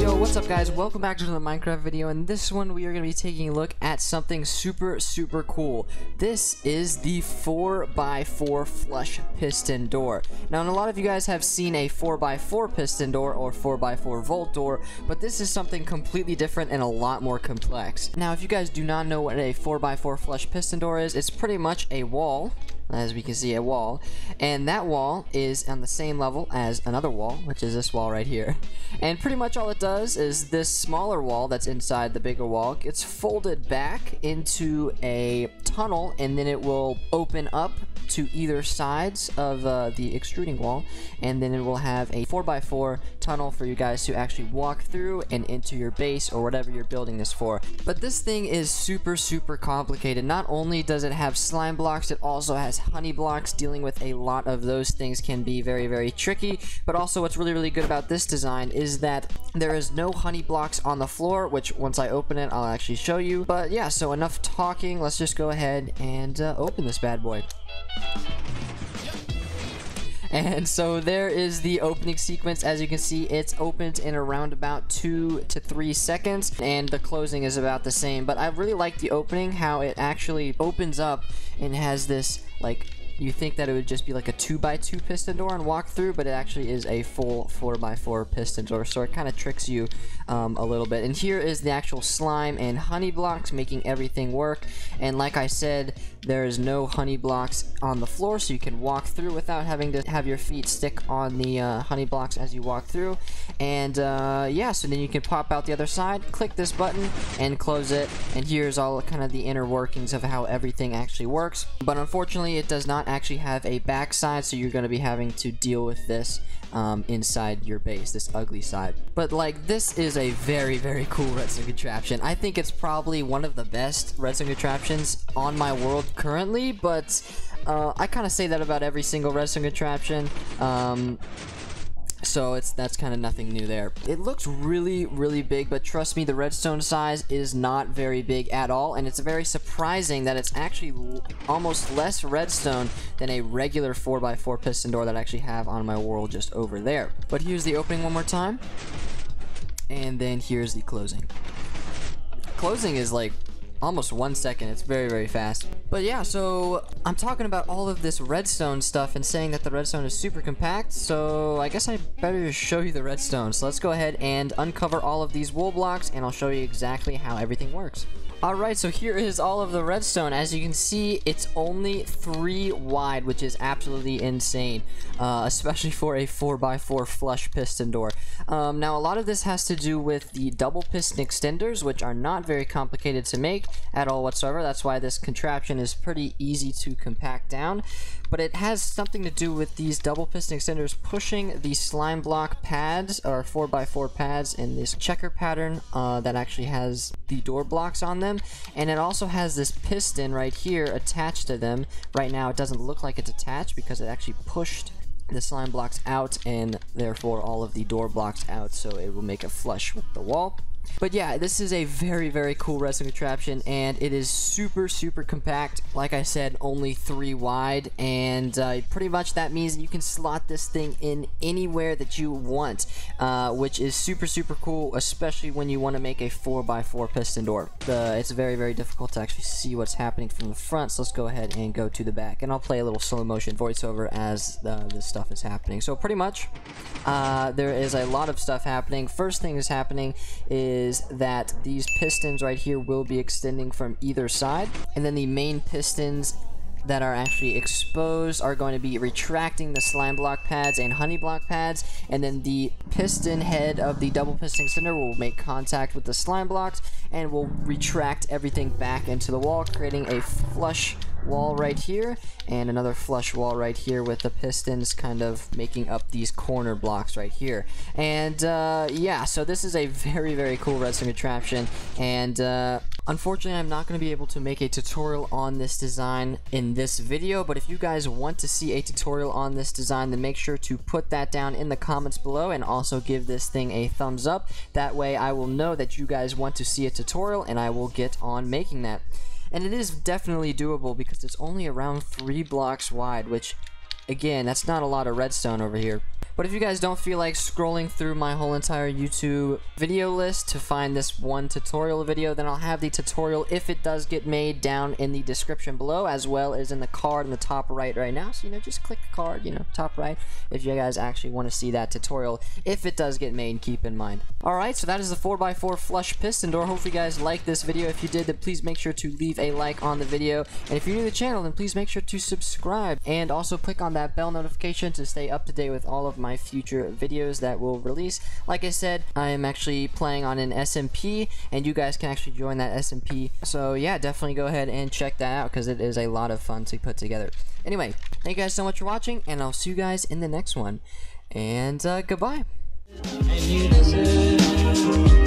Yo, what's up guys? Welcome back to the Minecraft video. In this one, we are going to be taking a look at something super, super cool. This is the 4x4 flush piston door. Now, a lot of you guys have seen a 4x4 piston door or 4x4 vault door, but this is something completely different and a lot more complex. Now, if you guys do not know what a 4x4 flush piston door is, it's pretty much a wall as we can see a wall. And that wall is on the same level as another wall which is this wall right here. And pretty much all it does is this smaller wall that's inside the bigger wall gets folded back into a tunnel and then it will open up to either sides of uh, the extruding wall and then it will have a 4x4 tunnel for you guys to actually walk through and into your base or whatever you're building this for. But this thing is super super complicated. Not only does it have slime blocks it also has honey blocks dealing with a lot of those things can be very very tricky but also what's really really good about this design is that there is no honey blocks on the floor which once I open it I'll actually show you but yeah so enough talking let's just go ahead and uh, open this bad boy and so there is the opening sequence. As you can see, it's opened in around about two to three seconds, and the closing is about the same. But I really like the opening, how it actually opens up and has this like you think that it would just be like a 2x2 piston door and walk through, but it actually is a full 4x4 piston door, so it kind of tricks you um, a little bit. And here is the actual slime and honey blocks making everything work, and like I said, there is no honey blocks on the floor, so you can walk through without having to have your feet stick on the uh, honey blocks as you walk through. And uh, yeah, so then you can pop out the other side, click this button, and close it. And here's all kind of the inner workings of how everything actually works. But unfortunately, it does not actually have a backside, so you're going to be having to deal with this um, inside your base, this ugly side. But like, this is a very, very cool redstone contraption. I think it's probably one of the best redstone contraptions on my world currently, but uh, I kind of say that about every single redstone contraption. Um, so it's that's kind of nothing new there. It looks really, really big, but trust me, the redstone size is not very big at all, and it's very surprising that it's actually almost less redstone than a regular 4x4 piston door that I actually have on my world just over there. But here's the opening one more time, and then here's the closing. Closing is like almost one second. It's very, very fast. But yeah, so I'm talking about all of this redstone stuff and saying that the redstone is super compact, so I guess I better show you the redstone. So let's go ahead and uncover all of these wool blocks, and I'll show you exactly how everything works. Alright, so here is all of the redstone. As you can see, it's only three wide, which is absolutely insane, uh, especially for a 4x4 flush piston door. Um, now, a lot of this has to do with the double piston extenders, which are not very complicated to make at all whatsoever. That's why this contraption is pretty easy to compact down. But it has something to do with these double piston extenders pushing the slime block pads, or 4x4 pads, in this checker pattern uh, that actually has the door blocks on them. And it also has this piston right here attached to them. Right now, it doesn't look like it's attached because it actually pushed the slime blocks out and therefore all of the door blocks out so it will make a flush with the wall. But yeah, this is a very, very cool redstone contraption, and it is super, super compact. Like I said, only three wide, and uh, pretty much that means you can slot this thing in anywhere that you want, uh, which is super, super cool, especially when you want to make a 4x4 piston door. Uh, it's very, very difficult to actually see what's happening from the front, so let's go ahead and go to the back, and I'll play a little slow motion voiceover as uh, this stuff is happening. So pretty much, uh, there is a lot of stuff happening. First thing is happening is is that these pistons right here will be extending from either side. And then the main pistons that are actually exposed are going to be retracting the slime block pads and honey block pads. And then the piston head of the double piston extender will make contact with the slime blocks and will retract everything back into the wall creating a flush wall right here and another flush wall right here with the pistons kind of making up these corner blocks right here. And uh, yeah so this is a very very cool redstone contraption and uh, unfortunately I'm not going to be able to make a tutorial on this design in this video but if you guys want to see a tutorial on this design then make sure to put that down in the comments below and also give this thing a thumbs up. That way I will know that you guys want to see a tutorial and I will get on making that And it is definitely doable because it's only around three blocks wide, which, again, that's not a lot of redstone over here. But if you guys don't feel like scrolling through my whole entire YouTube video list to find this one tutorial video, then I'll have the tutorial, if it does get made, down in the description below, as well as in the card in the top right right now. So, you know, just click the card, you know, top right, if you guys actually want to see that tutorial, if it does get made, keep in mind. Alright, so that is the 4x4 flush piston door. Hopefully you guys liked this video. If you did, then please make sure to leave a like on the video. And if you're new to the channel, then please make sure to subscribe. And also click on that bell notification to stay up to date with all of my future videos that will release. Like I said, I am actually playing on an SMP, and you guys can actually join that SMP. So yeah, definitely go ahead and check that out because it is a lot of fun to put together. Anyway, thank you guys so much for watching, and I'll see you guys in the next one. And uh, goodbye. And